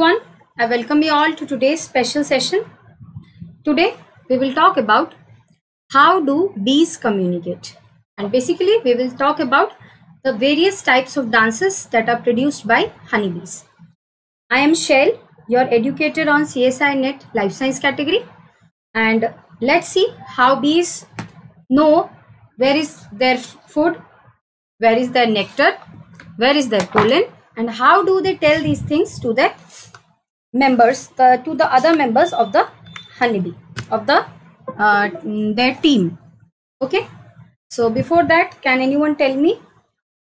everyone. I welcome you all to today's special session. Today we will talk about how do bees communicate and basically we will talk about the various types of dances that are produced by honeybees. I am Shell, your educator on CSI Net Life Science category and let's see how bees know where is their food, where is their nectar, where is their pollen and how do they tell these things to their members the, to the other members of the honeybee of the uh, their team. Okay? So before that can anyone tell me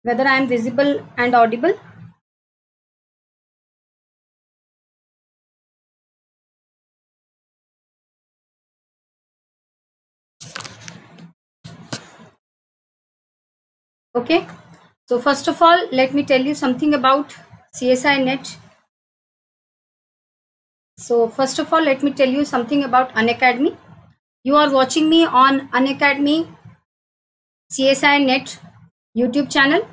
whether i am visible and audible? Okay? So first of all let me tell you something about csi net so first of all, let me tell you something about Unacademy. You are watching me on Unacademy CSI Net YouTube channel.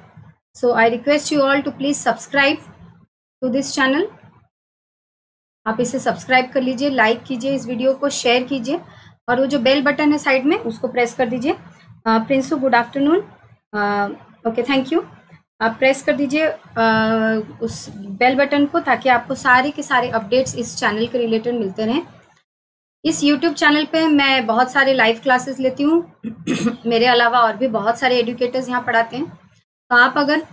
So I request you all to please subscribe to this channel. आप इसे subscribe कर लीजिए like कीजिए इस video को share कीजिए और वो जो बेल बटन है साइड में उसको प्रेस कर दीजिए Prinsu good afternoon okay thank you आप प्रेस कर दीजिए उस बेल बटन को ताकि आपको सारे के सारे अपडेट्स इस चैनल के रिलेटेड मिलते रहें। इस यूट्यूब चैनल पे मैं बहुत सारे लाइव क्लासेस लेती हूँ। मेरे अलावा और भी बहुत सारे एडुकेटर्स यहाँ पढ़ाते हैं। तो आप अगर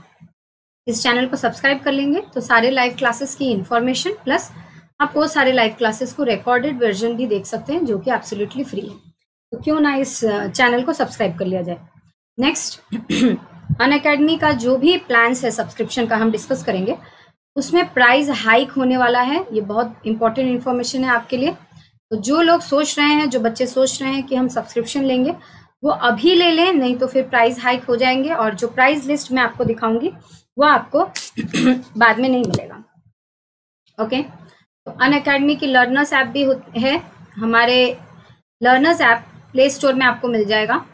इस चैनल को सब्सक्राइब कर लेंगे तो सारे लाइव क्लासेस की इंफॉर्मेशन प्लस आप वो सारे लाइव क्लासेस को रिकॉर्डेड वर्जन भी देख सकते हैं, जो कि एब्सोल्युटली फ्री है। तो क्यों ना इस चैनल को सब्सक्राइब कर लिया जाए। नेक्स्ट अन अकेडमी का जो भी प्लान्स है सब्सक्रिप्शन का हम डिस्कस करेंगे। उसमें प्राइस हाइक होने वाला है। ये बहुत इंपॉर्टेंट इन्फॉर्मेशन है आपके लिए। तो जो लोग सोच रहे हैं, जो बच्चे सोच रहे हैं कि हम सब्सक्रिप्शन लेंगे, वो अभी ले लें, नहीं तो फिर प्राइस हाइक हो जाएँगे और जो प्राइस लिस्ट मैं आपको दिखाऊँगी, वो आपको बाद में नहीं मिलेगा। ओके तो अन अकेडमी की लर्नर्स ऐप भी है हमारे लर्नर्स ऐप प्ले स्टोर में आपको मिल जाएगा।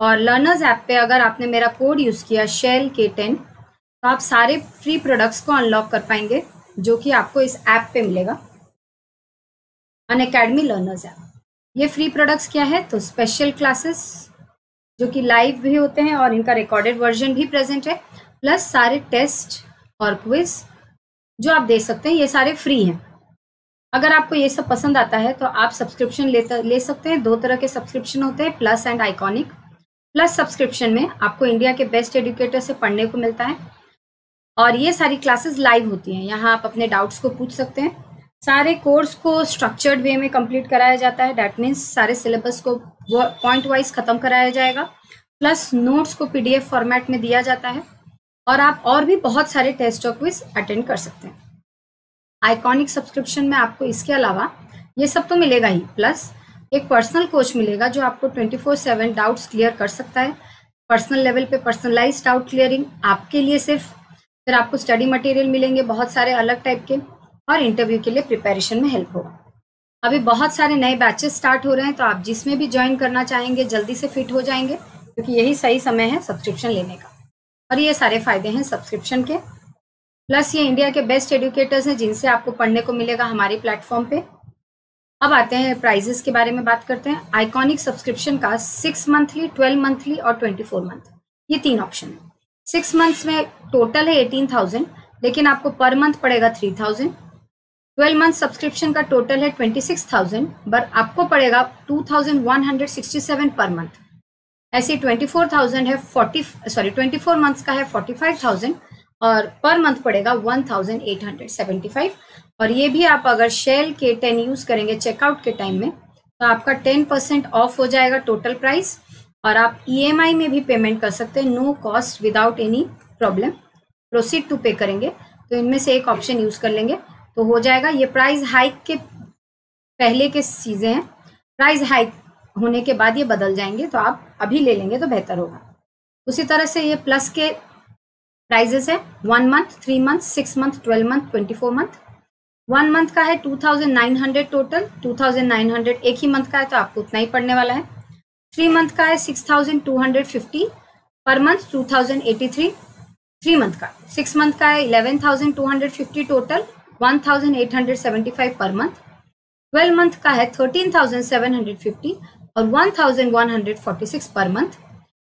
और लर्नर्स ऐप पे अगर आपने मेरा कोड यूज़ किया शेल के टेन तो आप सारे फ्री प्रोडक्ट्स को अनलॉक कर पाएँगे, जो कि आपको इस ऐप पे मिलेगा। अन अकेडमी लर्नर्स ऐप ये फ्री प्रोडक्ट्स क्या है? तो स्पेशल क्लासेस जो कि लाइव भी होते हैं और इनका रिकॉर्डेड वर्जन भी प्रेजेंट है प्लस सारे टेस्ट और क्विज जो आप दे सकते हैं, ये सारे फ्री हैं। अगर आपको ये सब पसंद आता है तो आप सब्सक्रिप्शन ले ले सकते हैं, दो तरह के सब्सक्रिप्शन होते हैं plus and iconic plus subscription में आपको इंडिया के बेस्ट एडुकेटर से पढ़ने को मिलता है। और ये सारी क्लासेस लाइव होती हैं। यहाँ आप अपने डाउट्स को पूछ सकते हैं। सारे कोर्स को स्ट्रक्चर्ड वे में कंप्लीट कराया जाता है। डैट मीन्स सारे सिलेबस को पॉइंट वाइज ख़त्म कराया जाएगा। प्लस नोट्स को पीडीएफ फॉर्मेट में दिया जाता है। और आप और भी बहुत सारे टेस्ट और क्विज अटेंड कर सकते हैं। आइकॉनिक सब्सक्रिप्शन में आपको इसके अलावा ये सब तो मिलेगा ही। प्लस एक पर्सनल कोच मिलेगा जो आपको twenty four seven doubts clear कर सकता है। पर्सनल लेवल पे पर्सनलाइज डाउट क्लियरिंग आपके लिए सिर्फ़ फिर आपको स्टडी मटेरियल मिलेंगे बहुत सारे अलग टाइप के और इंटरव्यू के लिए प्रिपेरेशन में हेल्प होगा। अभी बहुत सारे नए बैचेस स्टार्ट हो रहे हैं तो आप जिसमें भी ज्वाइन करना चाहेंगे, जल्दी से फिट हो जाएँगे, क्योंकि यही सही समय है सब्सक्रिप्शन लेने का। और ये सारे फ़ायदे हैं सब्सक्रिप्शन के। प्लस ये इंडिया के बेस्ट एडुकेटर्स हैं, जिनसे आपको पढ़ने को मिलेगा हमारे प्लेटफॉर्म पे। अब आते हैं प्राइजेस के बारे में बात करते हैं। आइकॉनिक सब्सक्रिप्शन का सिक्स मंथली ट्वेल्व मंथली और ट्वेंटी फोर मंथ ये तीन ऑप्शन है। सिक्स मंथ्स में टोटल है एटीन थाउज़ेंड लेकिन आपको पर मंथ पड़ेगा three thousand twelve month subscription का टोटल है ट्वेंटी सिक्स थाउज़ेंड बट आपको पड़ेगा two thousand one hundred sixty seven per month ऐसे ट्वेंटी फोर थाउज़ेंड है forty sorry twenty four months का है फोर्टी फाइव थाउज़ेंड और पर मंथ पड़ेगा one thousand eight hundred seventy five और ये भी आप अगर शेल के टेन यूज़ करेंगे चेकआउट के टाइम में तो आपका टेन परसेंट ऑफ़ हो जाएगा टोटल प्राइस और आप ईएमआई e में भी पेमेंट कर सकते हैं no cost without any problem proceed to pay करेंगे तो इनमें से एक ऑप्शन यूज़ कर लेंगे तो हो जाएगा ये प्राइस हाइक के पहले के चीज़ें हैं। प्राइस हाइक होने के बाद ये बदल जाएँगे तो आप अभी ले लेंगे तो बेहतर होगा। उसी तरह से ये प्लस के प्राइजेस है one month three month six month twelve month twenty four month one month का है two thousand nine hundred total two thousand nine hundred एक ही मंथ का है तो आपको उतना ही पड़ने वाला है। थ्री मंथ का है six thousand two hundred fifty per month two thousand eighty three three month का सिक्स मंथ का है eleven thousand two hundred fifty total 1875 per month 12 month का है 13,750 और 1,146 पर मंथ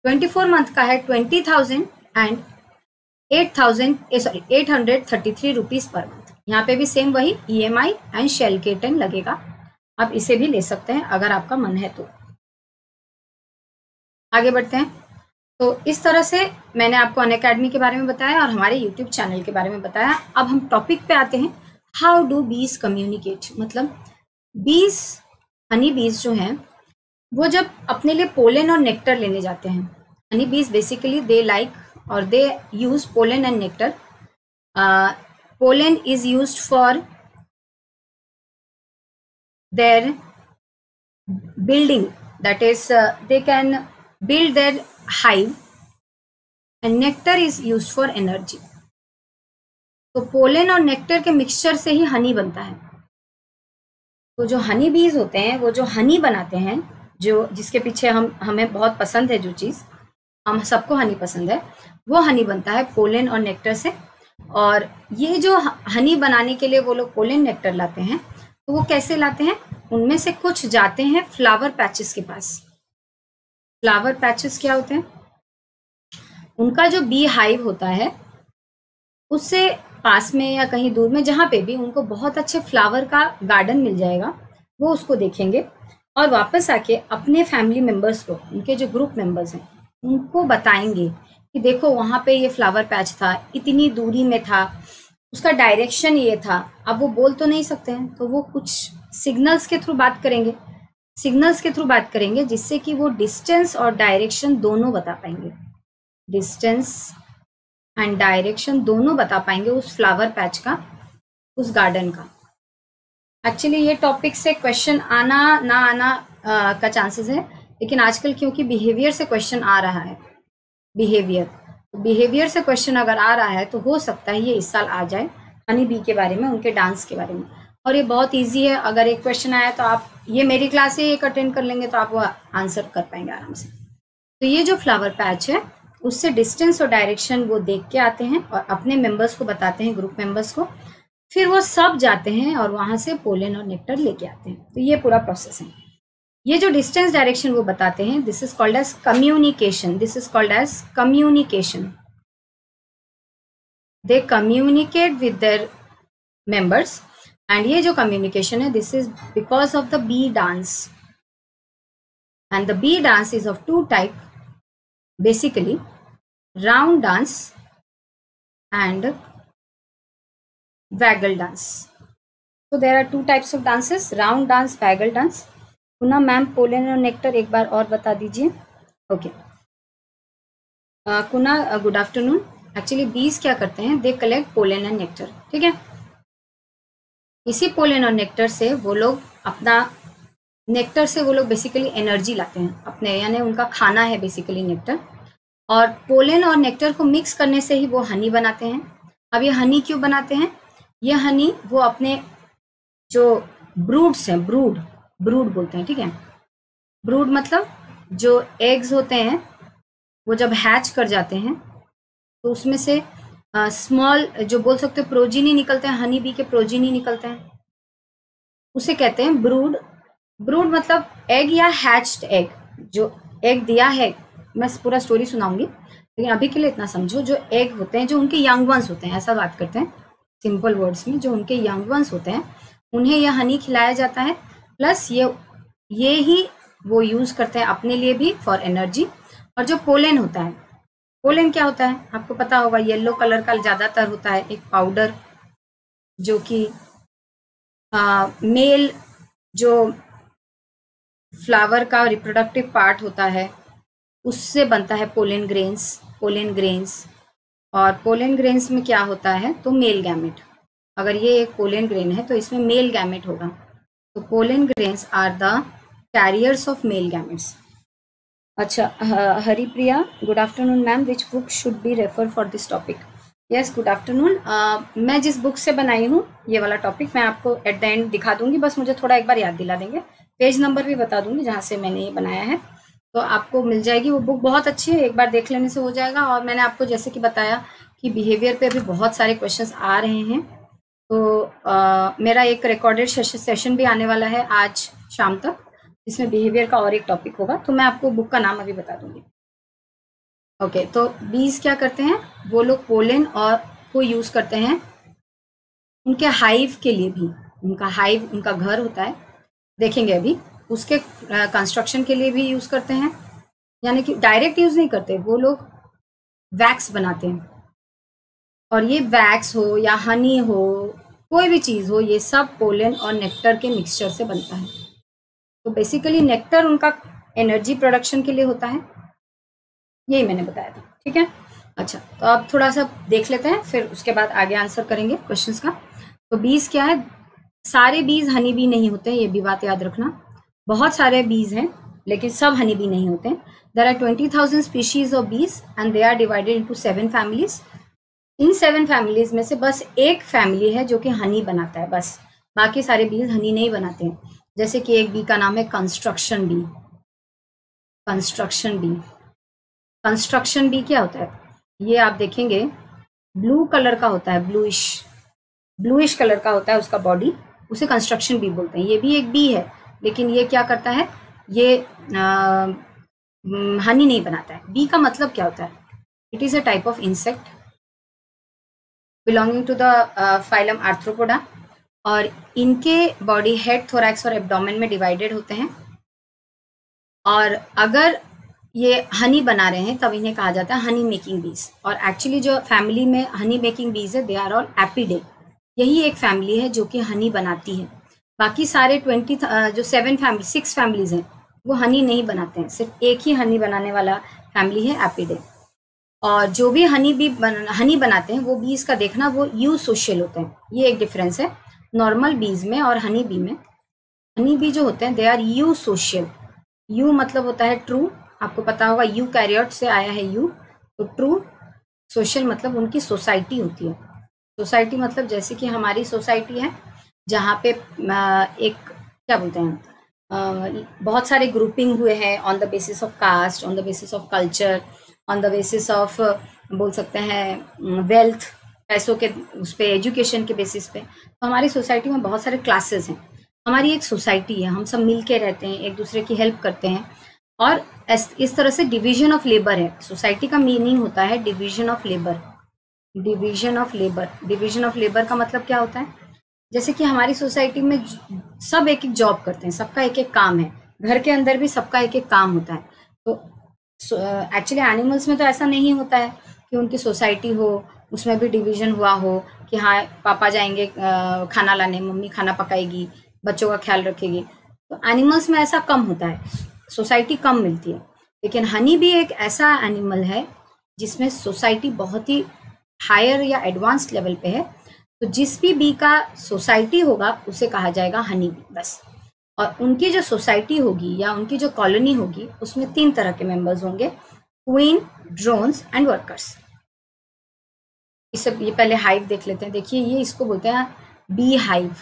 24 मंथ का है 20,000 and 8,000 sorry 833 rupees per month यहाँ पे भी सेम वही E M I and Shelke ten लगेगा। आप इसे भी ले सकते हैं अगर आपका मन है तो। आगे बढ़ते हैं। तो इस तरह से मैंने आपको अन अकेडमी के बारे में बताया और हमारे यूट्यूब चैनल के बारे में बताया। अब हम टॉपिक पे आते हैं। हाउ डू बीज कम्युनिकेट मतलब बीज हनी बीज जो हैं, वो जब अपने लिए पोलन और नेक्टर लेने जाते हैं। हनी बीज बेसिकली दे लाइक और they use pollen and nectar pollen is use for their building. That is uh, they can build their hive and nectar is used for energy. तो पोलन और nectar के mixture से ही हनी बनता है। तो जो हनी बीज होते हैं वो जो हनी बनाते हैं जो जिसके पीछे हम हमें बहुत पसंद है जो चीज़ हम सबको हनी पसंद है वो हनी बनता है पोलन और नेक्टर से। और ये जो हनी बनाने के लिए वो लोग पोलन नेक्टर लाते हैं तो वो कैसे लाते हैं? उनमें से कुछ जाते हैं फ्लावर पैचेस के पास। फ्लावर पैचेस क्या होते हैं? उनका जो बी हाइव होता है, उससे पास में या कहीं दूर में, जहाँ पे भी उनको बहुत अच्छे फ्लावर का गार्डन मिल जाएगा, वो उसको देखेंगे और वापस आके अपने फैमिली मेंबर्स को, उनके जो ग्रुप मेंबर्स हैं, उनको बताएँगे कि देखो वहाँ पे ये फ्लावर पैच था इतनी दूरी में था उसका डायरेक्शन ये था अब वो बोल तो नहीं सकते हैं। तो वो कुछ सिग्नल्स के थ्रू बात करेंगे सिग्नल्स के थ्रू बात करेंगे जिससे कि वो डिस्टेंस और डायरेक्शन दोनों बता पाएँगे। डिस्टेंस एंड डायरेक्शन दोनों बता पाएँगे उस फ्लावर पैच का उस गार्डन का। एक्चुअली ये टॉपिक से क्वेश्चन आना ना आना आ, का चांसेस है लेकिन आजकल क्योंकि बिहेवियर से क्वेश्चन आ रहा है बिहेवियर। बिहेवियर से क्वेश्चन अगर आ रहा है तो हो सकता है ये इस साल आ जाए, हनी बी के बारे में, उनके डांस के बारे में। और ये बहुत इजी है, अगर एक क्वेश्चन आया तो आप, ये मेरी क्लास से एक अटेंड कर लेंगे तो आप वो आंसर कर पाएँगे आराम से। तो ये जो फ्लावर पैच है, उससे डिस्टेंस और डायरेक्शन वो देख के आते हैं और अपने मेंबर्स को बताते हैं ग्रुप मेंबर्स को। फिर वो सब जाते हैं और वहाँ से पोलन और नेक्टर लेके आते हैं। तो ये पूरा प्रोसेस है। ये जो डिस्टेंस डायरेक्शन वो बताते हैं this is called as communication this is called as communication they communicate with their members and ये जो कम्युनिकेशन है this is because of the bee dance and the bee dance is of two type basically round dance and waggle dance so, there are two types of dances, round dance, waggle dance. पुनः ma'am, pollen और nectar एक बार और बता दीजिए। Okay. कुना good afternoon. Actually बीज क्या करते हैं? They collect pollen and nectar, ठीक है? इसी पोलन और नेक्टर से वो लोग अपना, नेक्टर से वो लोग बेसिकली एनर्जी लाते हैं, अपने, यानी उनका खाना है बेसिकली नेक्टर। और पोलन और नेक्टर को मिक्स करने से ही वो हनी बनाते हैं। अब ये हनी क्यों बनाते हैं? ये हनी वो अपने जो ब्रूड्स हैं ब्रूड ब्रूड बोलते हैं, ठीक है? ब्रूड मतलब जो एग्स होते हैं, वो जब हैच कर जाते हैं तो उसमें से स्मॉल जो बोल सकते हो प्रोजीनी निकलते हैं हनी बी के प्रोजीनी निकलते हैं। उसे कहते हैं ब्रूड। ब्रूड मतलब एग या हैच्ड एग जो एग दिया है, मैं पूरा स्टोरी सुनाऊँगी, लेकिन अभी के लिए इतना समझो, जो एग होते हैं, जो उनके यंग वंस होते हैं, ऐसा बात करते हैं सिंपल वर्ड्स में, जो उनके यंग वंस होते हैं, उन्हें यह हनी खिलाया जाता है प्लस ये ये ही वो यूज़ करते हैं अपने लिए भी फॉर एनर्जी और जो पोलन होता है, पोलन क्या होता है? आपको पता होगा येलो कलर का ज़्यादातर होता है एक पाउडर जो कि मेल जो फ्लावर का रिप्रोडक्टिव पार्ट होता है, उससे बनता है पोलन ग्रेन्स पोलन ग्रेन्स और पोलन ग्रेन्स में क्या होता है? तो मेल गैमेट अगर ये एक पोलेन ग्रेन है तो इसमें मेल गैमेट होगा। तो pollen grains are the carriers of male gametes अच्छा Haripriya good afternoon ma'am which book should be refer for this topic yes good afternoon मैं जिस बुक से बनाई हूँ, ये वाला टॉपिक मैं आपको एट द एंड दिखा दूँगी। बस मुझे थोड़ा एक बार याद दिला देंगे। पेज नंबर भी बता दूँगी, जहाँ से मैंने ये बनाया है। तो आपको मिल जाएगी वो बुक बहुत अच्छी है। एक बार देख लेने से हो जाएगा। और मैंने आपको जैसे कि बताया कि बिहेवियर पे अभी बहुत सारे क्वेश्चंस आ रहे हैं। तो आ, मेरा एक रिकॉर्डेड सेशन भी आने वाला है आज शाम तक जिसमें बिहेवियर का और एक टॉपिक होगा तो मैं आपको बुक का नाम अभी बता दूँगी। ओके तो बीज क्या करते हैं? वो लोग पोलन और को यूज़ करते हैं उनके हाइव के लिए भी। उनका हाइव उनका घर होता है देखेंगे अभी उसके कंस्ट्रक्शन के लिए भी यूज़ करते हैं। यानी कि डायरेक्ट यूज़ नहीं करते वो लोग वैक्स बनाते हैं। और ये वैक्स हो या हनी हो कोई भी चीज़ हो, ये सब पोलन और नेक्टर के मिक्सचर से बनता है। तो बेसिकली नेक्टर उनका एनर्जी प्रोडक्शन के लिए होता है। यही मैंने बताया था, ठीक है? अच्छा तो अब थोड़ा सा देख लेते हैं, फिर उसके बाद आगे आंसर करेंगे क्वेश्चंस का। तो बीज क्या है? सारे बीज हनी बी नहीं होते ये भी बात याद रखना। बहुत सारे बीज हैं, लेकिन सब हनी बी नहीं होते हैं। There are twenty thousand species of bees and they are divided into seven families in seven families में से बस एक फैमिली है जो कि हनी बनाता है, बस। बाकी सारे बीज हनी नहीं बनाते हैं। जैसे कि एक बी का नाम है construction bee construction bee construction bee क्या होता है? ये आप देखेंगे ब्लू कलर का होता है ब्लूइश ब्लूइश कलर का होता है उसका बॉडी उसे कंस्ट्रक्शन बी बोलते हैं। ये भी एक बी है, लेकिन ये क्या करता है? ये हनी नहीं बनाता है। बी का मतलब क्या होता है? It is a type of insect belonging to the phylum arthropoda और इनके बॉडी हेड थोरैक्स और एब्डोमेन में डिवाइडेड होते हैं। और अगर ये हनी बना रहे हैं, तब इन्हें कहा जाता है हनी मेकिंग बीज और एक्चुअली जो फैमिली में हनी मेकिंग बीज है दे आर ऑल एपीडे यही एक फैमिली है जो कि हनी बनाती है। बाकी सारे ट्वेंटी जो सेवन फैमिली सिक्स फैमिलीज़ हैं, वो हनी नहीं बनाते हैं। सिर्फ़ एक ही हनी बनाने वाला फैमिली है एपीडे और जो भी हनी बी बन, हनी बनाते हैं वो बीज का देखना वो यू सोशल होते हैं। ये एक डिफरेंस है नॉर्मल बीज में और हनी बी में। हनी बी जो होते हैं they are eusocial you मतलब होता है ट्रू आपको पता होगा यू कैरियट से आया है यू तो ट्रू सोशल मतलब उनकी सोसाइटी होती है। सोसाइटी मतलब जैसे कि हमारी सोसाइटी है जहाँ पे एक क्या बोलते हैं बहुत सारे ग्रुपिंग हुए हैं on the basis of caste on the basis of culture on the basis of बोल सकते हैं वेल्थ पैसों के, उस पर एजुकेशन के बेसिस पे। तो हमारी सोसाइटी में बहुत सारे क्लासेस हैं। हमारी एक सोसाइटी है, हम सब मिल के रहते हैं, एक दूसरे की हेल्प करते हैं। और इस तरह से डिवीज़न ऑफ़ लेबर है। सोसाइटी का मीनिंग होता है division of labour division of labour division of labour का मतलब क्या होता है? जैसे कि हमारी सोसाइटी में सब एक एक जॉब करते हैं, सबका एक एक काम है। घर के अंदर भी सबका एक एक काम होता है। तो एक्चुअली uh, एनिमल्स में तो ऐसा नहीं होता है कि उनकी सोसाइटी हो उसमें भी डिवीज़न हुआ हो कि हाँ पापा जाएँगे uh, खाना लाने मम्मी खाना पकाएगी बच्चों का ख्याल रखेगी। तो एनिमल्स में ऐसा कम होता है सोसाइटी कम मिलती है। लेकिन हनी भी एक ऐसा एनिमल है जिसमें सोसाइटी बहुत ही हायर या एडवांस लेवल पे है। तो जिस भी बी का सोसाइटी होगा उसे कहा जाएगा हनी बी बस। और उनकी जो सोसाइटी होगी या उनकी जो कॉलोनी होगी, उसमें तीन तरह के मेंबर्स होंगे क्वीन ड्रोन्स एंड वर्कर्स इस ये पहले हाइव देख लेते हैं। देखिए, ये इसको बोलते हैं बी हाइव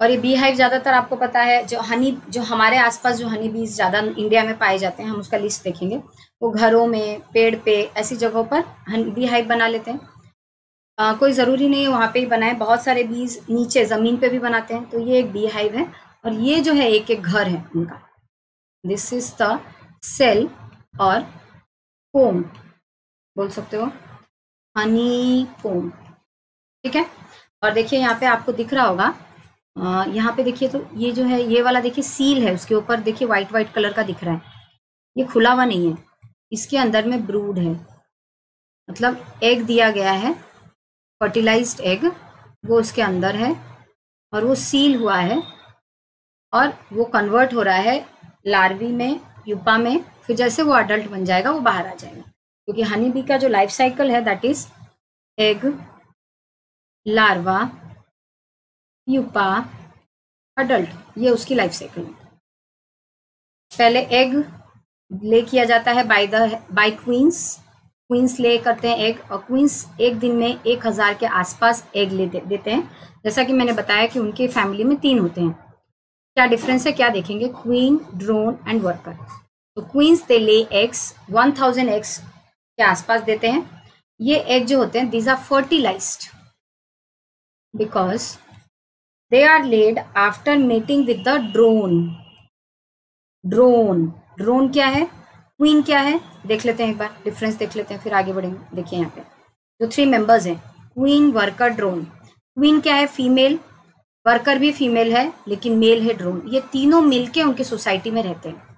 और ये बी हाइव ज़्यादातर आपको पता है, जो हनी जो हमारे आसपास जो हनी बीज ज़्यादा इंडिया में पाए जाते हैं, हम उसका लिस्ट देखेंगे। वो घरों में, पेड़ पे, ऐसी जगहों पर हनी बी हाइव बना लेते हैं। आ, कोई ज़रूरी नहीं है वहाँ पे ही बनाए। बहुत सारे बीज नीचे ज़मीन पे भी बनाते हैं तो ये एक बी हाइव है और ये जो है एक एक घर है उनका। दिस इज़ द सेल और कोम बोल सकते हो? हनी कोम ठीक है? और देखिए यहाँ पे आपको दिख रहा होगा यहाँ पे देखिए तो ये जो है ये वाला देखिए सील है उसके ऊपर देखिए व्हाइट व्हाइट कलर का दिख रहा है। ये खुला हुआ नहीं है इसके अंदर में ब्रूड है। मतलब एग दिया गया है फर्टिलाइज्ड एग वो उसके अंदर है और वो सील हुआ है और वो कन्वर्ट हो रहा है लार्वी में यूपा में, फिर जैसे वो अडल्ट बन जाएगा, वो बाहर आ जाएगा। क्योंकि हनी बी का जो लाइफ साइकिल है that is egg larva pupa adult ये उसकी लाइफ साइकिल है। पहले एग ले किया जाता है by the by queens queens lay करते हैं एग और क्वींस एक दिन में एक हज़ार के आसपास एग ले दे, देते हैं। जैसा कि मैंने बताया कि उनके फैमिली में तीन होते हैं। क्या डिफरेंस है? क्या देखेंगे? क्वीन ड्रोन एंड वर्कर तो queens they lay eggs one thousand eggs के आसपास देते हैं। ये एग जो होते हैं these are fertilised because they are laid after mating with the drone drone drone क्या है? क्वीन क्या है? देख लेते हैं एक बार डिफरेंस देख लेते हैं, फिर आगे बढ़ेंगे। देखिए यहाँ पे। जो थ्री मेंबर्स हैं क्वीन वर्कर ड्रोन क्वीन क्या है? फीमेल वर्कर भी फीमेल है, लेकिन मेल है ड्रोन ये तीनों मिलके उनके सोसाइटी में रहते हैं।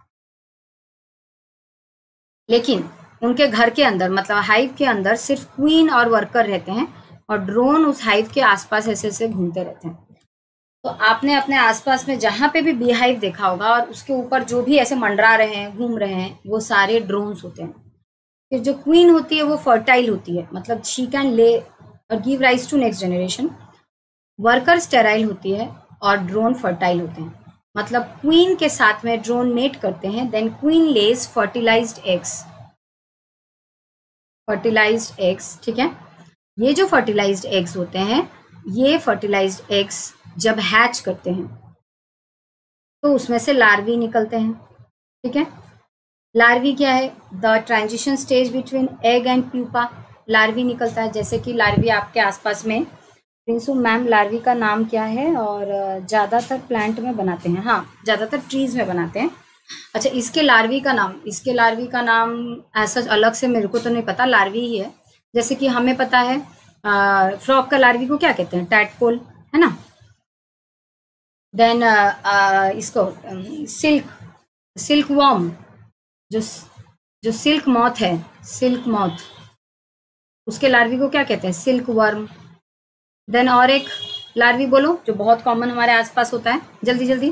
लेकिन उनके घर के अंदर मतलब हाइव के अंदर सिर्फ़ क्वीन और वर्कर रहते हैं और ड्रोन उस हाइव के आसपास ऐसे ऐसे घूमते रहते हैं। तो आपने अपने आसपास में जहाँ पे भी बी हाइव देखा होगा और उसके ऊपर जो भी ऐसे मंडरा रहे हैं, घूम रहे हैं, वो सारे ड्रोन्स होते हैं। फिर जो क्वीन होती है, वो फर्टाइल होती है। मतलब शी कैन ले और give rise to next generation worker sterile होती है और ड्रोन फर्टाइल होते हैं। मतलब क्वीन के साथ में ड्रोन मेट करते हैं then queen lays fertilised eggs fertilised eggs ठीक है? ये जो फर्टिलाइज्ड एग्स होते हैं, ये फर्टिलाइज्ड एग्स जब हैच करते हैं तो उसमें से लार्वी निकलते हैं, ठीक है? लार्वी क्या है? The transition stage between egg and pupa larvae निकलता है। जैसे कि लार्वी आपके आसपास में प्रिंसू मैम लार्वी का नाम क्या है? और ज़्यादातर प्लांट में बनाते हैं। हाँ ज़्यादातर ट्रीज में बनाते हैं। अच्छा इसके लार्वी का नाम, इसके लार्वी का नाम ऐसा अलग से मेरे को तो नहीं पता लार्वी ही है। जैसे कि हमें पता है फ्रॉक का लार्वी को क्या कहते हैं? टैटपोल है ना? देन इसको सिल्क सिल्क वॉर्म जो जो सिल्क मॉथ है सिल्क मॉथ उसके लार्वी को क्या कहते हैं? सिल्क वर्म देन और एक लार्वी बोलो, जो बहुत कॉमन हमारे आसपास होता है। जल्दी जल्दी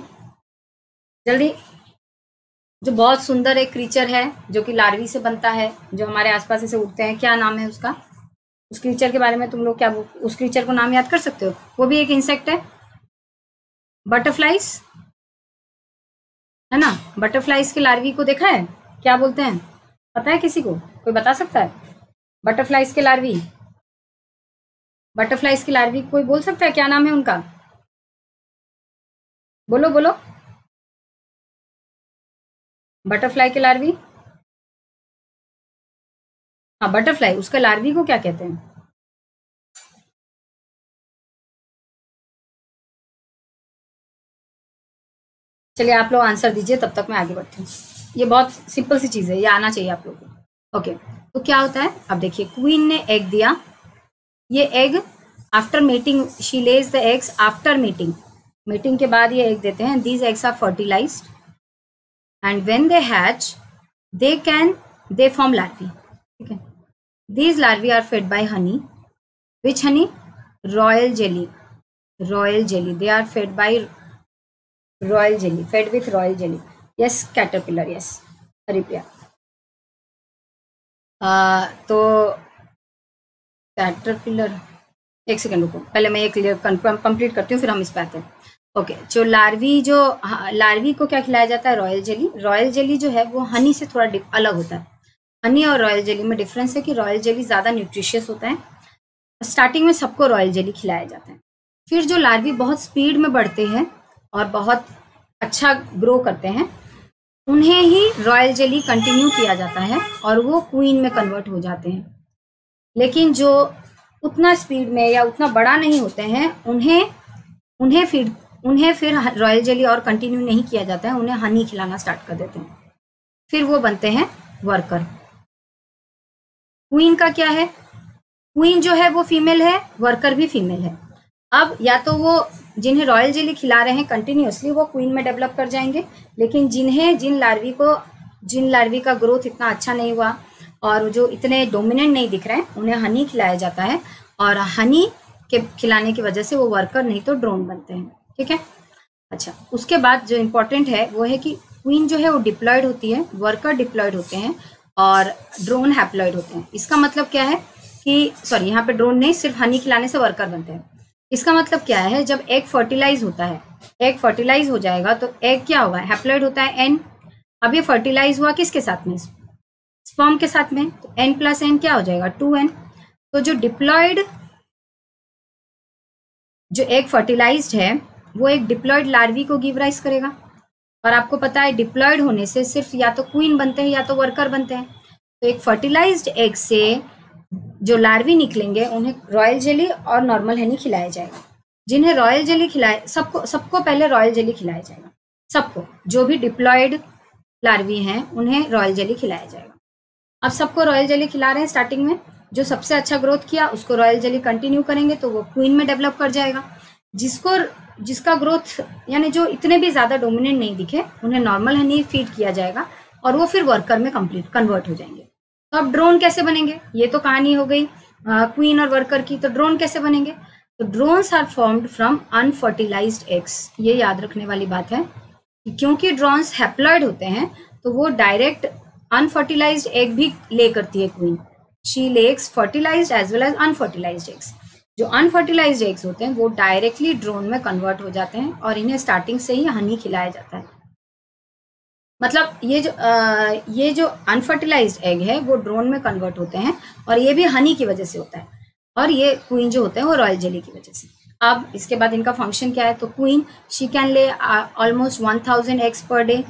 जल्दी। जो बहुत सुंदर एक क्रीचर है, जो कि लार्वी से बनता है, जो हमारे आसपास ऐसे उठते हैं। क्या नाम है उसका? उस क्रीचर के बारे में तुम लोग क्या उस क्रीचर को नाम याद कर सकते हो? वो भी एक इंसेक्ट है। बटरफ्लाइज है ना? बटरफ्लाइज के लार्वी को देखा है? क्या बोलते हैं? पता है किसी को? कोई बता सकता है? बटरफ्लाइज के लार्वी बटरफ्लाइज की लार्वी कोई बोल सकता है? क्या नाम है उनका? बोलो बोलो। बटरफ्लाई के लार्वी हाँ बटरफ्लाई उसका लार्वी को क्या कहते हैं? चलिए आप लोग आंसर दीजिए, तब तक मैं आगे बढ़ती हूँ। ये बहुत सिंपल सी चीज़ है, ये आना चाहिए आप लोग को। ओके तो क्या होता है? अब देखिए क्वीन ने एग दिया। ये egg after mating she lays the eggs after mating mating के बाद ये एग देते हैं these eggs are fertilised and when they hatch they can they form larvae ठीक है? These larvae are fed by honey which honey royal jelly royal jelly they are fed by royal jelly fed with royal jelly yes caterpillar yes Haripriya तो caterpillar एक second रुको। पहले मैं ये clear complete करती हूँ फिर हम इस पर आते हैं। ओके okay, जो लार्वी जो लार्वी को क्या खिलाया जाता है? रॉयल जेली रॉयल जेली जो है वो हनी से थोड़ा अलग होता है। हनी और रॉयल जेली में डिफरेंस है कि रॉयल जेली ज़्यादा न्यूट्रिशियस होता है। स्टार्टिंग में सबको रॉयल जेली खिलाया जाता है। फिर जो लार्वी बहुत स्पीड में बढ़ते हैं और बहुत अच्छा ग्रो करते हैं। उन्हें ही रॉयल जेली कंटिन्यू किया जाता है और वो क्वीन में कन्वर्ट हो जाते हैं। लेकिन जो उतना स्पीड में या उतना बड़ा नहीं होते हैं, उन्हें उन्हें फिर उन्हें फिर रॉयल जेली और कंटिन्यू नहीं किया जाता है, उन्हें हनी खिलाना स्टार्ट कर देते हैं। फिर वो बनते हैं वर्कर क्वीन का क्या है? क्वीन जो है वो फीमेल है वर्कर भी फीमेल है। अब या तो वो जिन्हें रॉयल जेली खिला रहे हैं कंटिन्यूसली वो क्वीन में डेवलप कर जाएँगे। लेकिन जिन्हें, जिन लार्वी को, जिन लार्वी का ग्रोथ इतना अच्छा नहीं हुआ और जो इतने डोमिनेंट नहीं दिख रहे हैं, उन्हें हनी खिलाया जाता है और हनी के, खिलाने की वजह से वो वर्कर नहीं तो ड्रोन बनते हैं। ठीक है? अच्छा उसके बाद जो इम्पोर्टेंट है, वो है कि क्वीन जो है वो डिप्लॉयड होती है वर्कर डिप्लॉयड होते हैं और ड्रोन हैप्लॉयड होते हैं। इसका मतलब क्या है कि सॉरी यहाँ पे ड्रोन नहीं, सिर्फ़ हनी खिलाने से वर्कर बनते हैं। इसका मतलब क्या है? जब एग फर्टिलाइज होता है एग फर्टिलाइज हो जाएगा तो एग क्या होगा? हैप्लॉइड होता है एन अब ये फर्टिलाइज हुआ किसके साथ में? स्पर्म के साथ में। तो एन प्लस एन क्या हो जाएगा? टू एन तो जो डिप्लॉयड जो एग फर्टिलाइज्ड है, वो एक डिप्लॉयड लार्वी को गिव राइज करेगा। और आपको पता है डिप्लॉयड होने से सिर्फ़ या तो क्वीन बनते हैं या तो वर्कर बनते हैं। तो एक फर्टिलाइज्ड एग से जो लार्वी निकलेंगे, उन्हें रॉयल जेली और नॉर्मल हनी खिलाया जाएगा। जिन्हें रॉयल जेली खिलाए, सबको सबको पहले रॉयल जेली खिलाया जाएगा। सबको, जो भी डिप्लॉयड लार्वी हैं, उन्हें रॉयल जेली खिलाया जाएगा। अब सबको रॉयल जेली खिला रहे हैं स्टार्टिंग में। जो सबसे अच्छा ग्रोथ किया, उसको रॉयल जेली कंटिन्यू करेंगे तो वो क्वीन में डेवलप कर जाएगा। जिसको, जिसका ग्रोथ यानी जो इतने भी ज़्यादा डोमिनेंट नहीं दिखे, उन्हें नॉर्मल हनी फ़ीड किया जाएगा, और वो फिर वर्कर में कंप्लीट कन्वर्ट हो जाएँगे। तो अब ड्रोन कैसे बनेंगे? ये तो कहानी हो गई क्वीन और वर्कर की तो ड्रोन कैसे बनेंगे? तो drones are formed from unfertilised eggs ये याद रखने वाली बात है। क्योंकि ड्रोन्स हैप्लॉयड होते हैं तो वो डायरेक्ट अनफर्टिलाइज एग भी ले करती है queen she lays fertilised as well as unfertilised eggs जो अनफर्टिलाइज एग्स होते हैं, वो डायरेक्टली ड्रोन में कन्वर्ट हो जाते हैं और इन्हें स्टार्टिंग से ही हनी खिलाया जाता है। मतलब ये जो आ, ये जो अनफर्टिलाइज एग है वो ड्रोन में कन्वर्ट होते हैं और ये भी हनी की वजह से होता है। और ये क्वीन जो होते हैं वो रॉयल जेली की वजह से। अब इसके बाद इनका फ़ंक्शन क्या है? तो queen she can lay almost one thousand eggs per day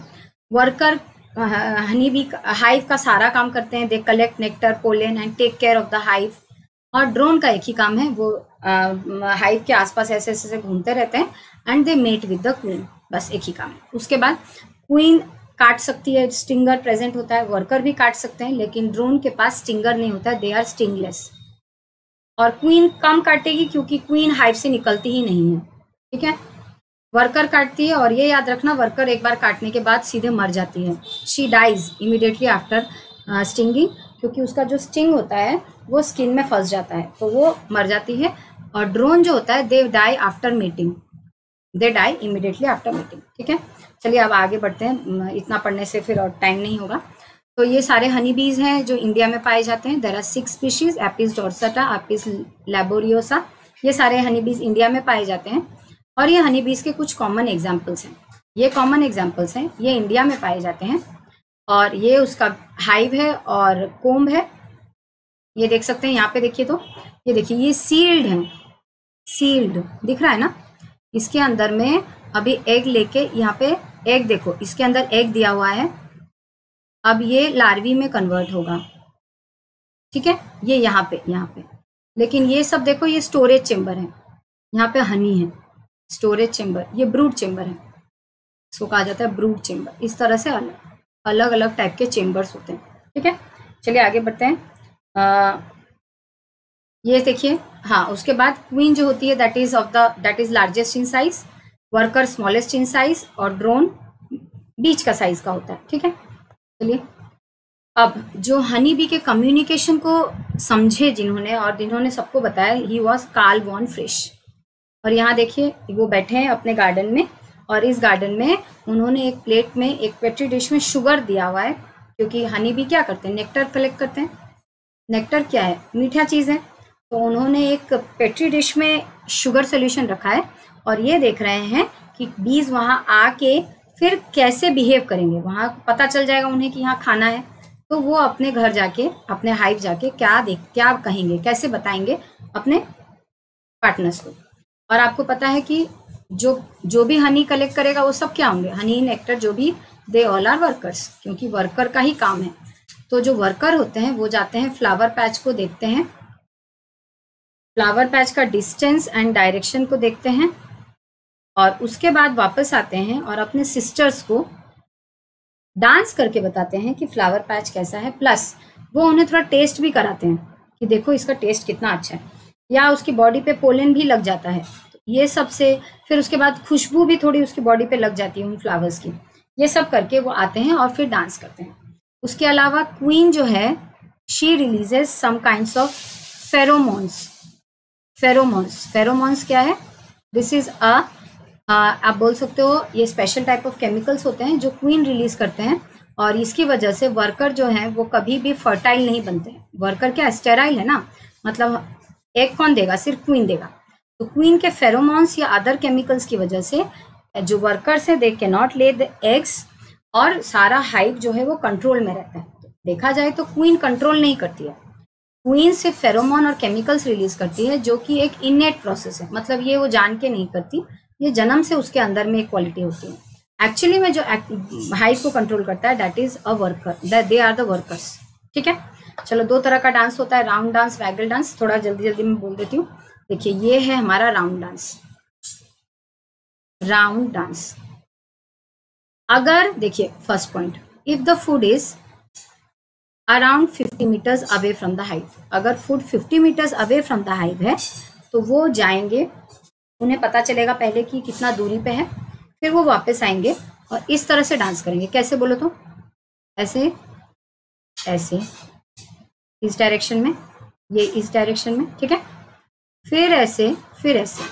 worker honey भी हाइव का सारा काम करते हैं। They collect nectar pollen and take care of the hive और ड्रोन का एक ही काम है वो हाइव के आसपास ऐसे ऐसे घूमते रहते हैं। And they mate with the queen बस एक ही काम है। उसके बाद क्वीन काट सकती है स्टिंगर प्रेजेंट होता है वर्कर भी काट सकते हैं, लेकिन ड्रोन के पास स्टिंगर नहीं होता दे आर स्टिंगलेस और क्वीन कम काटेगी क्योंकि क्वीन हाइव से निकलती ही नहीं है, ठीक है? वर्कर काटती है और ये याद रखना वर्कर एक बार काटने के बाद सीधे मर जाती है। She dies immediately after stinging क्योंकि उसका जो स्टिंग होता है, वो स्किन में फंस जाता है तो वो मर जाती है। और ड्रोन जो होता है they die after mating they die immediately after mating ठीक है? चलिए अब आगे बढ़ते हैं। इतना पढ़ने से फिर और टाइम नहीं होगा। तो ये सारे हनी बीज हैं जो इंडिया में पाए जाते हैं। There are six species Apis dorsata Apis laboriosa ये सारे हनी बीज इंडिया में पाए जाते हैं। और ये हनी बीज के कुछ कॉमन एग्जाम्पल्स हैं। ये कॉमन एग्जाम्पल्स हैं, ये इंडिया में पाए जाते हैं। और ये उसका हाइव है और कोम्ब है। ये देख सकते हैं, यहाँ पे देखिए तो। ये देखिए, ये सील्ड है। सील्ड दिख रहा है ना? इसके अंदर में अभी एग लेके यहाँ पे एग देखो इसके अंदर एग दिया हुआ है। अब ये लार्वी में कन्वर्ट होगा। ठीक है? ये यहाँ पे यहाँ पे। लेकिन ये सब देखो ये स्टोरेज चेम्बर है। यहाँ पे हनी है। स्टोरेज चेम्बर ये ब्रूड चेम्बर है। इसको कहा जाता है ब्रूड चेम्बर इस तरह से अलग अलग अलग टाइप के चेम्बर्स होते हैं। ठीक है? चलिए आगे बढ़ते हैं। आ, ये देखिए हाँ उसके बाद क्वीन जो होती है that is of the that is largest in size worker smallest in size और ड्रोन बीच का साइज़ का होता है, ठीक है? चलिए। अब जो हनी बी के कम्युनिकेशन को समझे जिन्होंने और जिन्होंने सबको बताया ही वॉज़ काल वॉन फ्रेश और यहाँ देखिए, वो बैठे हैं अपने गार्डन में और इस गार्डन में उन्होंने एक प्लेट में, एक पेट्री डिश में शुगर दिया हुआ है, क्योंकि हनी भी क्या करते हैं? नेक्टर कलेक्ट करते हैं। नेक्टर क्या है? मीठा चीज़ है। तो उन्होंने एक पेट्री डिश में शुगर सोल्यूशन रखा है और ये देख रहे हैं कि बीज वहाँ आके फिर कैसे बिहेव करेंगे? वहाँ पता चल जाएगा उन्हें कि यहाँ खाना है। तो वो अपने घर जाके, अपने हाइव जाके क्या देख, क्या कहेंगे, कैसे बताएँगे अपने पार्टनर्स को? और आपको पता है कि जो जो भी हनी कलेक्ट करेगा वो सब क्या होंगे? हनी नेक्टर जो भी दे ऑल आर वर्कर्स क्योंकि वर्कर का ही काम है। तो जो वर्कर होते हैं, वो जाते हैं फ्लावर पैच को देखते हैं। फ्लावर पैच का डिस्टेंस एंड डायरेक्शन को देखते हैं। और उसके बाद वापस आते हैं और अपने सिस्टर्स को डांस करके बताते हैं कि फ्लावर पैच कैसा है। प्लस वो उन्हें थोड़ा टेस्ट भी कराते हैं कि देखो इसका टेस्ट कितना अच्छा है। या उसकी बॉडी पे पोलन भी लग जाता है। तो ये सबसे फिर उसके बाद खुशबू भी थोड़ी उसकी बॉडी पे लग जाती है उन फ्लावर्स की। ये सब करके वो आते हैं और फिर डांस करते हैं। उसके अलावा क्वीन जो है she releases some kind of pheromones pheromones pheromones क्या है? दिस इज़ अ आप बोल सकते हो, ये स्पेशल टाइप ऑफ़ केमिकल्स होते हैं जो क्वीन रिलीज़ करते हैं और इसकी वजह से वर्कर जो है, वो कभी भी फर्टाइल नहीं बनते। वर्कर क्या स्टेराइल है ना? मतलब एग कौन देगा? सिर्फ़ क्वीन देगा। तो क्वीन के फेरोमोन्स या अदर केमिकल्स की वजह से, जो वर्कर्स है दे के नॉट ले द एग्स और सारा हाइव जो है, वो कंट्रोल में रहता है। देखा जाए तो क्वीन कंट्रोल नहीं करती है। क्वीन से फेरोमोन और केमिकल्स रिलीज़ करती है, जो कि एक इननेट प्रोसेस है। मतलब ये वो जान के नहीं करती ये जन्म से उसके अंदर में एक क्वालिटी होती है। एक्चुअली में जो हाइट को कंट्रोल करता है that is a worker they are the workers ठीक है? चलो, दो तरह का डांस होता है राउंड डांस वैगल डांस थोड़ा जल्दी जल्दी मैं बोल देती हूँ। देखिए, ये है हमारा राउंड डांस राउंड डांस अगर, देखिए first point if the food is around 50 metres away from the hive अगर food 50 metres away from the hive है तो वो जाएँगे उन्हें पता चलेगा पहले कि कितना दूरी पे है, फिर वो वापस आएँगे और इस तरह से डांस करेंगे। कैसे बोलो तो? ऐसे ऐसे। इस डायरेक्शन में, ये इस डायरेक्शन में, ठीक है? फिर ऐसे फिर ऐसे।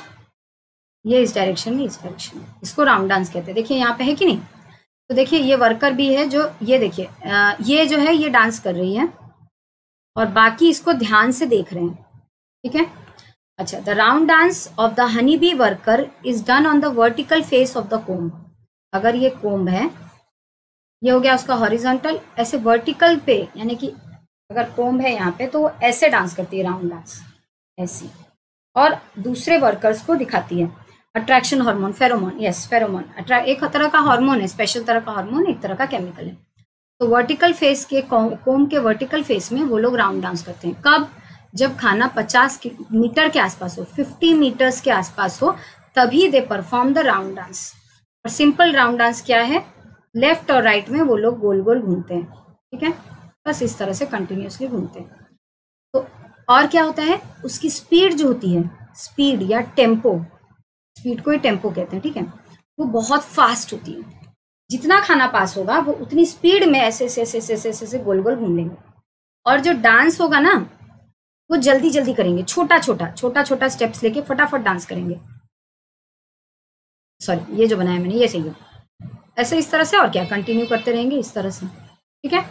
ये इस डायरेक्शन में, इस डायरेक्शन में। इसको राउंड डांस कहते हैं। देखिए, यहाँ पे है कि नहीं? तो देखिए, ये वर्कर भी है जो, ये देखिए ये जो है, ये डांस कर रही है और बाकी इसको ध्यान से देख रहे हैं, ठीक है? अच्छा the round dance of the honey bee worker is done on the vertical face of the comb अगर ये कोम्ब है, ये हो गया उसका हॉरिजॉन्टल ऐसे वर्टिकल पे, यानी कि अगर कोम्ब है यहाँ पे तो वो ऐसे डांस करती है राउंड डांस ऐसी। और दूसरे वर्कर्स को दिखाती है। Attraction hormone pheromone yes pheromone एक तरह का हार्मोन है स्पेशल तरह का हार्मोन एक तरह का केमिकल है। तो वर्टिकल फेस के कोम के वर्टिकल फेस में वो लोग राउंड डांस करते हैं। कब? जब खाना 50 मीटर के आसपास हो 50 मीटर्स के आसपास हो, तभी they perform the round dance और सिंपल राउंड डांस क्या है? लेफ़्ट और राइट में वो लोग गोल गोल घूमते हैं, ठीक है? बस इस तरह से कंटिन्यूसली घूमते हैं। तो और क्या होता है? उसकी स्पीड जो होती है स्पीड या टेंपो स्पीड को ही टेंपो कहते हैं, ठीक है? वो बहुत फास्ट होती है। जितना खाना पास होगा, वो उतनी स्पीड में ऐसे ऐसे ऐसे ऐसे ऐसे ऐसे गोल गोल घूम लेंगे। और जो डांस होगा ना वो जल्दी जल्दी करेंगे, छोटा छोटा छोटा छोटा स्टेप्स लेके फटाफट डांस करेंगे। सॉरी ये जो बनाया मैंने, ये सही है। ऐसे इस तरह से और क्या कंटिन्यू करते रहेंगे इस तरह से, ठीक है?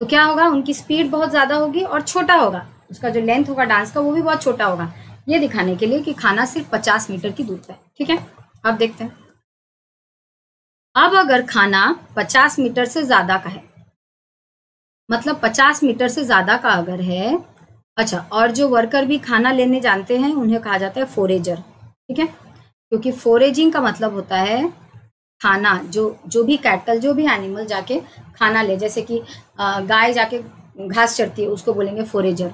तो क्या होगा, उनकी स्पीड बहुत ज़्यादा होगी और छोटा होगा। उसका जो लेंथ होगा डांस का, वो भी बहुत छोटा होगा। ये दिखाने के लिए कि खाना सिर्फ़ पचास मीटर की दूर पे ठीक है? अब देखते हैं। अब अगर खाना पचास मीटर से ज़्यादा का है मतलब पचास मीटर से ज़्यादा का अगर है अच्छा और जो वर्कर भी खाना लेने जानते हैं, उन्हें कहा जाता है फोरेजर ठीक है? क्योंकि फोरेजिंग का मतलब होता है खाना, जो जो भी कैटल जो भी एनिमल जाके खाना ले, जैसे कि गाय जाके घास चढ़ती है, उसको बोलेंगे फोरेजर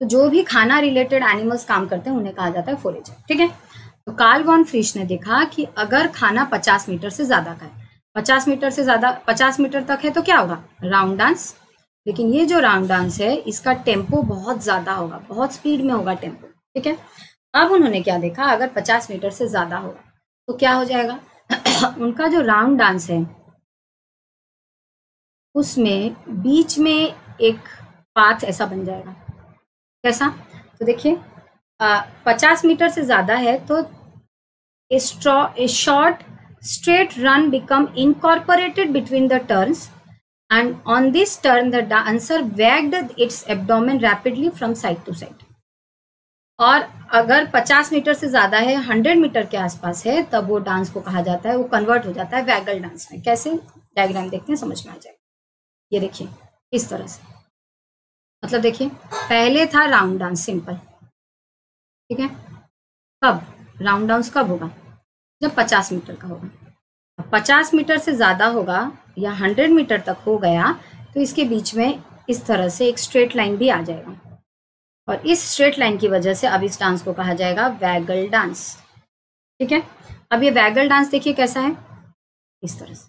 तो जो भी खाना रिलेटेड एनिमल्स काम करते हैं, उन्हें कहा जाता है फोरेजर ठीक है? तो कार्ल वॉन फ्रिश ने देखा कि अगर खाना 50 मीटर से ज़्यादा का है 50 मीटर से ज़्यादा 50 मीटर तक है तो क्या होगा? राउंड डांस लेकिन ये जो राउंड डांस है, इसका टेंपो बहुत ज़्यादा होगा, बहुत स्पीड में होगा टेंपो, ठीक है? अब उन्होंने क्या देखा? अगर 50 मीटर से ज़्यादा होगा तो क्या हो जाएगा? उनका जो राउंड डांस है, उसमें बीच में एक पाथ ऐसा बन जाएगा। कैसा? तो देखिए पचास मीटर से ज़्यादा है तो a short, straight run become incorporated between the turns and on this turn the dancer wagged its abdomen rapidly from side to side और अगर 50 मीटर से ज़्यादा है 100 मीटर के आसपास है, तब वो डांस को कहा जाता है, वो कन्वर्ट हो जाता है वैगल डांस में। कैसे? डायग्राम देखते हैं, समझ में आ जाएगा ये देखिए, इस तरह से। मतलब देखिए, पहले था राउंड डांस सिंपल ठीक है? कब? राउंड डांस कब होगा? जब 50 मीटर का होगा। पचास मीटर से ज़्यादा होगा या 100 मीटर तक हो गया तो इसके बीच में इस तरह से एक स्ट्रेट लाइन भी आ जाएगा। और इस स्ट्रेट लाइन की वजह से अब इस डांस को कहा जाएगा वैगल डांस। ठीक है? अब ये वैगल डांस देखिए कैसा है। इस तरह से।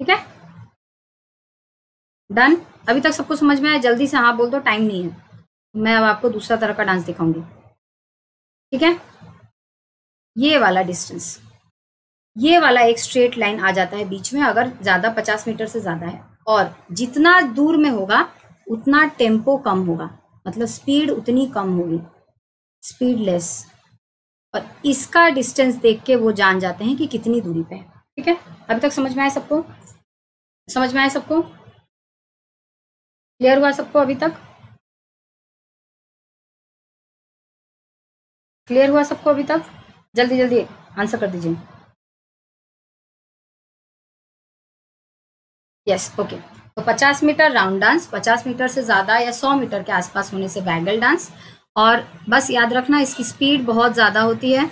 ठीक है? डन। अभी तक सबको समझ में आया? जल्दी से हाँ बोल दो, टाइम नहीं है। मैं अब आपको दूसरा तरह का डांस दिखाऊँगी। ठीक है? ये वाला डिस्टेंस। ये वाला एक स्ट्रेट लाइन आ जाता है बीच में, अगर ज़्यादा पचास मीटर से ज़्यादा है। और जितना दूर में होगा, उतना टेंपो कम होगा। मतलब स्पीड उतनी कम होगी। स्पीडलेस और इसका डिस्टेंस देख के वो जान जाते हैं कि कितनी दूरी पे है। ठीक है? अभी तक समझ में आया सबको? समझ में आया सबको? क्लियर हुआ सबको अभी तक? क्लियर हुआ सबको अभी तक? जल्दी जल्दी आंसर कर दीजिए। यस ओके तो 50 मीटर राउंड डांस 50 मीटर से ज़्यादा या 100 मीटर के आसपास होने से वैगल डांस और बस याद रखना इसकी स्पीड बहुत ज़्यादा होती है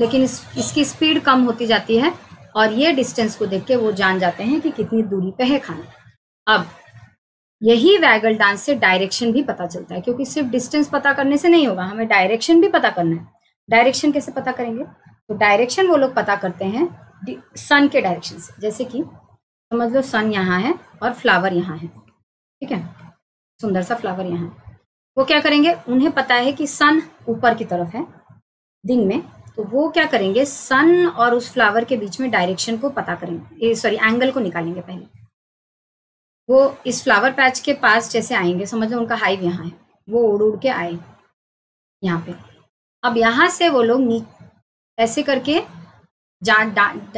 लेकिन इस, इसकी स्पीड कम होती जाती है और ये डिस्टेंस को देख के वो जान जाते हैं कि कितनी दूरी पे है खाना। अब यही वैगल डांस से डायरेक्शन भी पता चलता है क्योंकि सिर्फ़ डिस्टेंस पता करने से नहीं होगा हमें डायरेक्शन भी पता करना है। डायरेक्शन कैसे पता करेंगे? तो डायरेक्शन वो लोग पता करते हैं सन के डायरेक्शन से। जैसे कि समझ लो सन यहाँ है और फ्लावर यहाँ है, ठीक है? सुंदर सा फ्लावर यहाँ वो क्या करेंगे? उन्हें पता है कि सन ऊपर की तरफ़ है दिन में तो वो क्या करेंगे? सन और उस फ्लावर के बीच में डायरेक्शन को पता करेंगे। सॉरी एंगल को निकालेंगे पहले। वो इस फ्लावर पैच के पास जैसे आएँगे, समझ लो उनका हाइव यहाँ है, वो उड़ उड़ के आए यहाँ पे। अब यहाँ से वो लोग ऐसे करके, जहाँ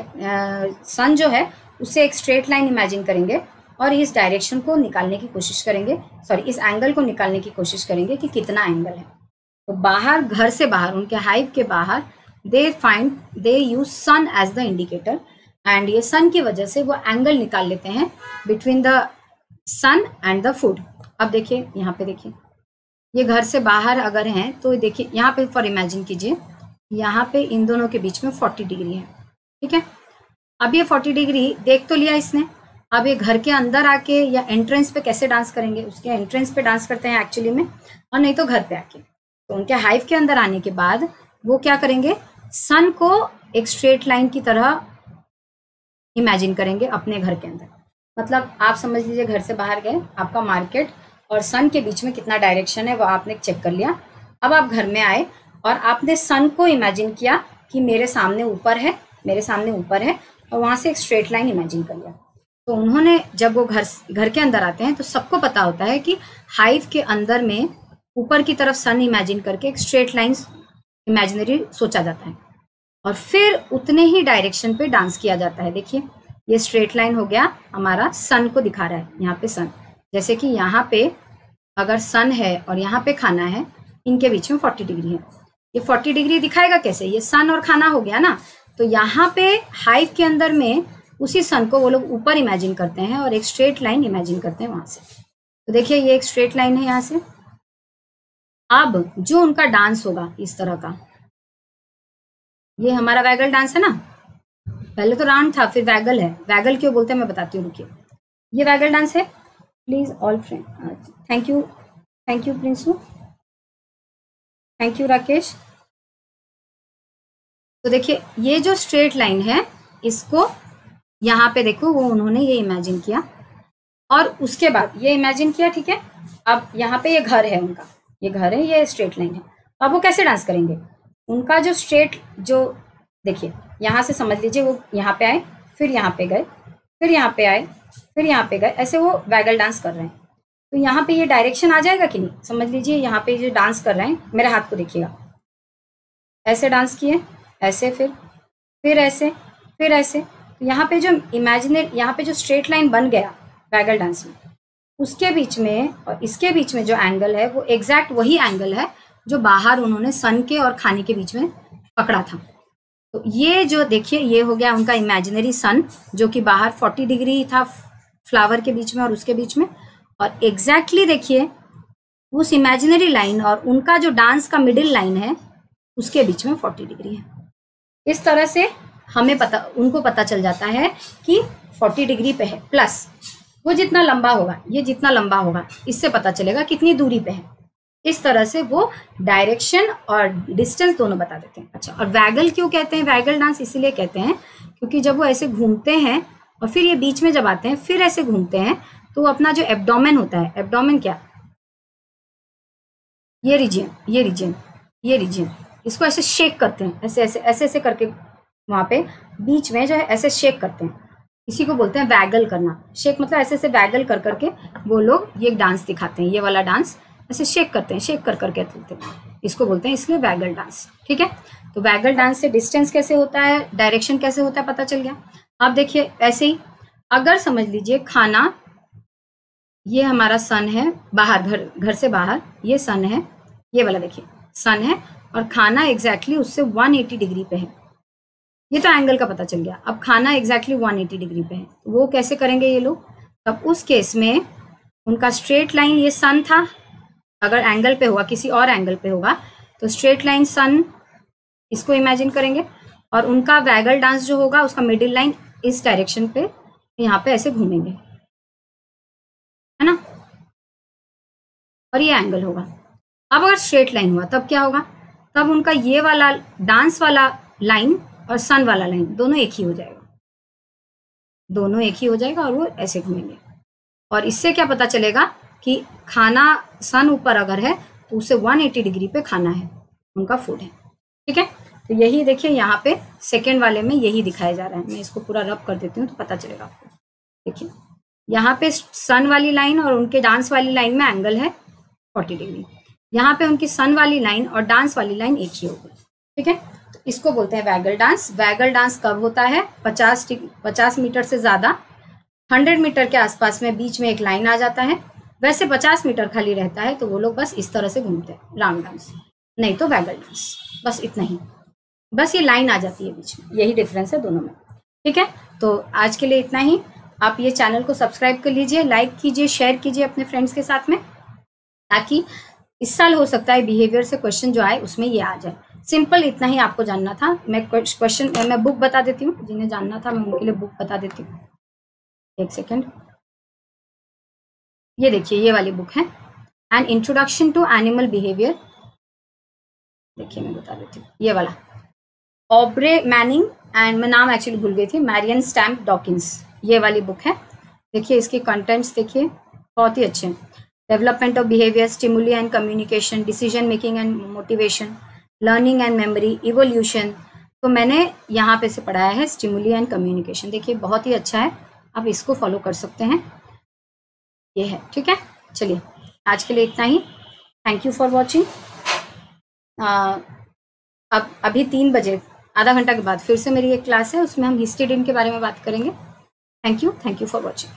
सन जो है उससे एक स्ट्रेट लाइन इमेजिन करेंगे और इस डायरेक्शन को निकालने की कोशिश करेंगे। सॉरी इस एंगल को निकालने की कोशिश करेंगे कि कितना एंगल है। तो बाहर, घर से बाहर, उनके हाइव के बाहर they find they use sun as the indicator and ये सन की वजह से वो एंगल निकाल लेते हैं between the sun and the food अब देखिए, यहाँ पे देखिए। ये घर से बाहर अगर हैं तो देखिए, यहाँ पे फॉर इमेजिन कीजिए। यहाँ पे इन दोनों के बीच में फोर्टी डिग्री है। ठीक है? अब ये फोर्टी डिग्री देख तो लिया इसने। अब ये घर के अंदर आके या एंट्रेंस पे कैसे डांस करेंगे? उसके एंट्रेंस पे डांस करते हैं एक्चुअली में, और नहीं तो घर पे आके। तो उनके हाइव के अंदर आने के बाद वो क्या करेंगे? सन को एक स्ट्रेट लाइन की तरह इमेजिन करेंगे अपने घर के अंदर। मतलब आप समझ लीजिए घर से बाहर गए, आपका मार्केट और सन के बीच में कितना डायरेक्शन है वो आपने चेक कर लिया। अब आप घर में आए और आपने सन को इमेजिन किया कि मेरे सामने ऊपर है, मेरे सामने ऊपर है और वहाँ से एक स्ट्रेट लाइन इमेजिन कर लिया। तो उन्होंने जब वो घर घर के अंदर आते हैं तो सबको पता होता है कि हाइव के अंदर में ऊपर की तरफ़ सन इमेजिन करके एक स्ट्रेट लाइन इमेजिनरी सोचा जाता है। और फिर उतने ही डायरेक्शन पे डांस किया जाता है। देखिए, ये स्ट्रेट लाइन हो गया हमारा सन को दिखा रहा है, यहाँ पे सन जैसे कि यहाँ पे अगर सन है और यहाँ पे खाना है, इनके बीच में फोर्टी डिग्री है। ये फोर्टी डिग्री दिखाएगा कैसे? ये सन और खाना हो गया ना। तो यहाँ पे हाइव के अंदर में उसी सन को वो लोग ऊपर इमेजिन करते हैं और एक स्ट्रेट लाइन इमेजिन करते हैं वहाँ से। तो देखिए ये एक स्ट्रेट लाइन है यहाँ से। अब जो उनका डांस होगा इस तरह का। ये हमारा वैगल डांस है ना? पहले तो राउंड था, फिर वैगल है। वैगल क्यों बोलते हैं मैं बताती हूँ, रुकिए। ये वैगल डांस है। Please all friend thank you thank you Prinsu thank you Rakesh तो देखिए, ये जो स्ट्रेट लाइन है, इसको यहाँ पे देखो, वो उन्होंने ये इमेजिन किया। और उसके बाद, ये इमेजिन किया, ठीक है? अब यहाँ पे ये घर है उनका। ये घर है, ये स्ट्रेट लाइन है। अब वो कैसे डांस करेंगे? उनका जो स्ट्रेट जो देखिए, यहाँ से समझ लीजिए, वो यहाँ पे आए, फिर यहाँ पे गए, फिर यहाँ पे आए, फिर यहाँ पे गए, ऐसे वो वैगल डांस कर रहे हैं। तो यहाँ पे ये डायरेक्शन आ जाएगा कि नहीं? समझ लीजिए, यहाँ पे जो डांस कर रहे हैं, मेरे हाथ को देखिएगा। ऐसे डांस किए। ऐसे, फिर फिर ऐसे फिर ऐसे। तो यहाँ पे जो इमेजिनेट यहाँ पे जो स्ट्रेट लाइन बन गया वैगल डांस में, उसके बीच में और इसके बीच में जो एंगल है, वो एग्जैक्ट वही एंगल है जो बाहर उन्होंने सन के और खाने के बीच में पकड़ा था। तो ये जो देखिए, ये हो गया उनका इमेजिनरी सन जो कि बाहर 40 डिग्री था फ्लावर के बीच में और उसके बीच में। और एग्जैक्टली exactly देखिए, उस इमेजिनरी लाइन और उनका जो डांस का मिडिल लाइन है, उसके बीच में 40 डिग्री है। इस तरह से हमें पता, उनको पता चल जाता है कि 40 डिग्री पे है, प्लस वो जितना लंबा होगा, ये जितना लंबा होगा, इससे पता चलेगा कितनी दूरी पे है। इस तरह से वो डायरेक्शन और डिस्टेंस दोनों बता देते हैं। अच्छा और वैगल क्यों कहते हैं? वैगल डांस इसीलिए कहते हैं क्योंकि जब वो ऐसे घूमते हैं और फिर ये बीच में जब आते हैं, फिर ऐसे घूमते हैं तो अपना जो एब्डोमेन होता है, एब्डोमेन क्या? ये रीजन ये रीजन ये रीजन इसको ऐसे शेक करते हैं। ऐसे ऐसे ऐसे ऐसे करके वहाँ पे बीच में जो है ऐसे शेक करते हैं। इसी को बोलते हैं वैगल करना। शेक मतलब ऐसे ऐसे वैगल कर, करके वो लोग ये डांस दिखाते हैं। ये वाला डांस ऐसे शेक करते हैं शेक कर करके चलते हैं। इसको बोलते हैं इसलिए वैगल डांस ठीक है? तो वैगल डांस से डिस्टेंस कैसे होता है डायरेक्शन कैसे होता है पता चल गया? आप देखिए, ऐसे ही अगर समझ लीजिए खाना, ये हमारा सन है बाहर, घर घर से बाहर, ये सन है, ये वाला देखिए सन है और खाना एग्जैक्टली exactly उससे 180 डिग्री पे है। ये तो एंगल का पता चल गया। अब खाना एग्जैक्टली exactly 180 डिग्री पे है। तो वो कैसे करेंगे ये लोग? तब उस केस में उनका स्ट्रेट लाइन ये सन था। अगर एंगल पे होगा, किसी और एंगल पे होगा तो स्ट्रेट लाइन सन इसको इमेजिन करेंगे। और उनका वैगल डांस जो होगा, उसका मिडिल लाइन इस डायरेक्शन पे यहाँ पे ऐसे घूमेंगे। है ना? और ये एंगल होगा। अब अगर स्ट्रेट लाइन हुआ, तब क्या होगा? तब उनका ये वाला डांस वाला लाइन और सन वाला लाइन दोनों एक ही हो जाएगा। दोनों एक ही हो जाएगा और वो ऐसे घूमेंगे। और इससे क्या पता चलेगा कि खाना सन ऊपर अगर है तो उसे 180 डिग्री पे खाना है, उनका फ़ूड है। ठीक है? तो यही देखिए यहाँ पे सेकेंड वाले में यही दिखाया जा रहा है। मैं इसको पूरा रब कर देती हूँ तो पता चलेगा आपको। देखिए, यहाँ पे सन वाली लाइन और उनके डांस वाली लाइन में एंगल है 40 डिग्री। यहाँ पे उनकी सन वाली लाइन और डांस वाली लाइन एक ही होगी ठीक है? तो इसको बोलते हैं वैगल डांस। वैगल डांस कब होता है? पचास पचास मीटर से ज़्यादा। हंड्रेड मीटर के आसपास में बीच में एक लाइन आ जाता है। वैसे पचास मीटर खाली रहता है तो वो लोग बस इस तरह से घूमते हैं। Round dance. नहीं तो वैगल डांस। बस इतना ही। बस ये लाइन आ जाती है बीच में। यही डिफरेंस है दोनों में। ठीक है? तो आज के लिए इतना ही। आप ये चैनल को सब्सक्राइब कर लीजिए लाइक कीजिए शेयर कीजिए अपने फ्रेंड्स के साथ में, ताकि इस साल हो सकता है बिहेवियर से क्वेश्चन जो आए, उसमें ये आ जाए। सिंपल इतना ही आपको जानना था। मैं क्वेश्चन मैं बुक बता देती हूँ। जिन्हें जानना था, मैं उनके लिए बुक बता देती हूँ। एक सेकेंड ये देखिए, ये वाली बुक है। An introduction to animal behaviour देखिए, मैं बता देती हूँ। ये वाला। ऑब्रे मैनिंग एंड मैं नाम एक्चुअली भूल गई थी। मैरियन स्टैम्प डॉकिंस ये वाली बुक है। देखिए, इसके कंटेंट्स देखिए। बहुत ही अच्छे हैं। Development of behaviour stimuli and communication decision making and motivation learning and memory evolution तो मैंने यहाँ पे से पढ़ाया है स्टिमुली एंड कम्युनिकेशन देखिए, बहुत ही अच्छा है। आप इसको फॉलो कर सकते हैं। ये है, ठीक है? चलिए, आज के लिए इतना ही। थैंक यू फॉर वॉचिंग अब, अभी तीन बजे, आधा घंटा के बाद फिर से मेरी एक क्लास है, उसमें हम हिस्ट्री डिन के बारे में बात करेंगे। Thank you thank you for watching